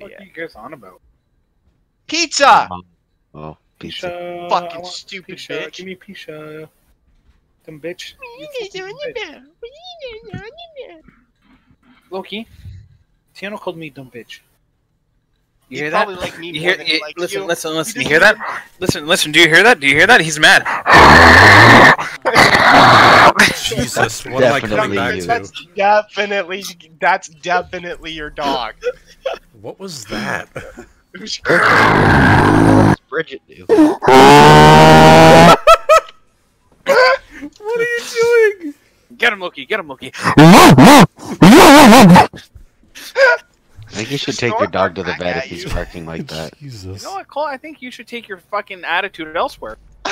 What yeah. are you guys on about? Pizza! Oh, pizza. Pizza. Fucking want stupid pizza. bitch. Give me pizza. Dumb bitch. You fucking bitch. Loki, Tiano called me dumb bitch. You He's hear that? like me You hear? than you- listen, you. listen, listen. You You hear that? Listen, listen. Do you hear that? Do you hear that? He's mad. Jesus, what am I coming Definitely back you. to? That's definitely that's definitely your dog. What was that? What does Bridget do? What are you doing? Get him, Loki. Get him, Loki. I think you should take your dog to the vet if he's barking like that. Jesus. You know what, Cole? I think you should take your fucking attitude elsewhere.